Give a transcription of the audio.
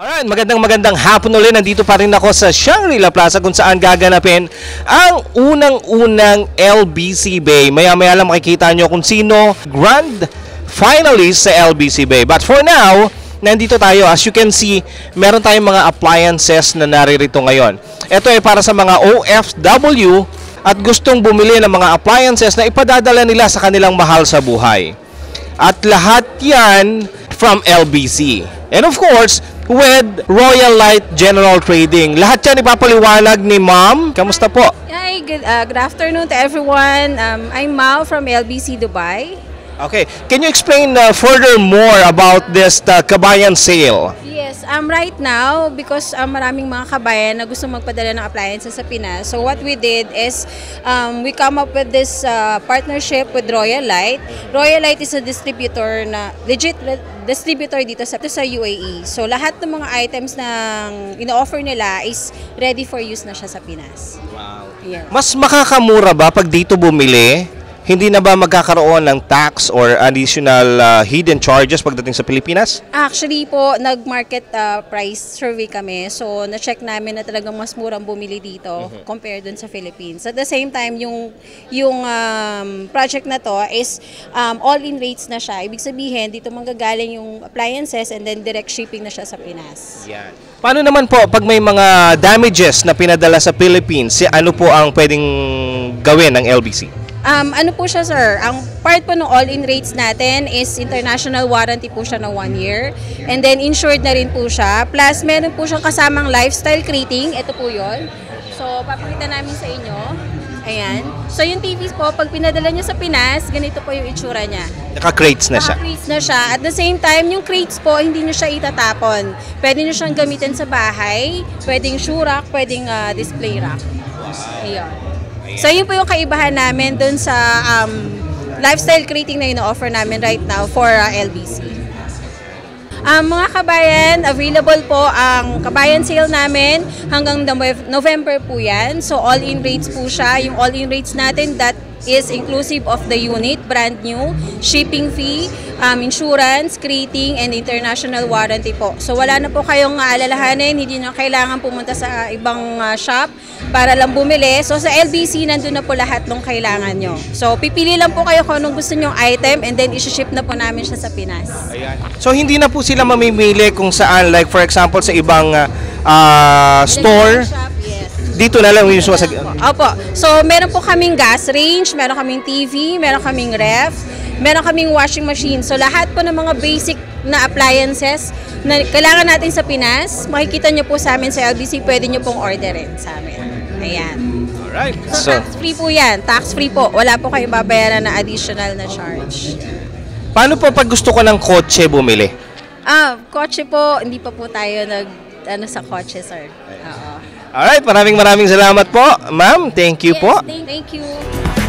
Alright, magandang magandang hapon ulit. Nandito pa rin ako sa Shangri-La Plaza kung saan gaganapin ang unang-unang LBC Bay. Maya-maya lang makikita nyo kung sino grand finalist sa LBC Bay. But for now, nandito tayo. As you can see, meron tayong mga appliances na naririto ngayon. Ito ay para sa mga OFW at gustong bumili ng mga appliances na ipadadala nila sa kanilang mahal sa buhay. At lahat yan from LBC. And of course, with Royal Light General Trading. Lahat yan ipapaliwanag ni Ma'am. Kamusta po? Hi, good, uh, good afternoon to everyone. Um, I'm Mal from LBC Dubai. Okay, can you explain uh, further more about this uh, Kabayan sale? Yes, um, right now, because um, maraming mga kabayan na gusto magpadala ng appliances sa Pinas, so what we did is um, we come up with this uh, partnership with Royal Light. Royal Light is a distributor na, legit distributor dito sa, sa UAE. So lahat ng mga items na ino-offer nila is ready for use na siya sa Pinas. Wow. Yes. Mas makakamura ba pag dito bumili? Hindi na ba magkakaroon ng tax or additional uh, hidden charges pagdating sa Pilipinas? Actually po, nag-market uh, price survey kami. So, na-check namin na talagang mas murang bumili dito compared dun sa Philippines. At the same time, yung, yung um, project na to is um, all-in rates na siya. Ibig sabihin, dito manggagaling yung appliances and then direct shipping na siya sa Pinas. Yan. Paano naman po pag may mga damages na pinadala sa Philippines, si ano po ang pwedeng gawin ng LBC? Um, ano po siya, sir? Ang part po ng all-in rates natin is international warranty po siya na one year. And then insured na rin po siya. Plus, meron po siyang kasamang lifestyle rating. Ito po yon. So, papakita namin sa inyo. Ayan. So, yung TVs po, pag pinadala niya sa Pinas, ganito po yung itsura niya. Naka-crates na siya. Naka-crates na siya. At the same time, yung crates po, hindi nyo siya itatapon. Pwede nyo siyang gamitin sa bahay. Pwedeng shoe rack, pwedeng ah, display rack. So, yun po yung kaibahan namin dun sa um, lifestyle crating na ino-offer namin right now for uh, LBC. Um, mga kabayan, available po ang kabayan sale namin hanggang Nove- November po yan. So all-in rates po siya. Yung all-in rates natin, that is inclusive of the unit, brand new, shipping fee, um, insurance, crating, and international warranty po. So wala na po kayong uh, alalahanin, hindi na kailangan pumunta sa ibang uh, shop para lang bumili. So sa LBC, nandun na po lahat ng kailangan nyo. So pipili lang po kayo kung anong gusto nyong item and then isi-ship na po namin siya sa Pinas. So hindi na po sila mamimili kung saan like for example sa ibang uh, uh, store Shop. Dito na lang yung sumasag Opo. So, meron po kaming gas range, meron kaming TV, meron kaming ref, meron kaming washing machine. So, lahat po ng mga basic na appliances na kailangan natin sa Pinas, makikita nyo po sa amin sa LBC, pwede nyo pong orderin sa amin. Ayan. Alright. So, So, tax-free po yan. Tax-free po. Wala po kayong babayaran na additional na charge. paano po pag gusto ko ng kotse bumili? Ah, kotse po, hindi pa po tayo nag, ano sa kotse, sir. Oo. Alright, maraming maraming salamat po. Ma'am, thank you Yes, po. Thank, thank you.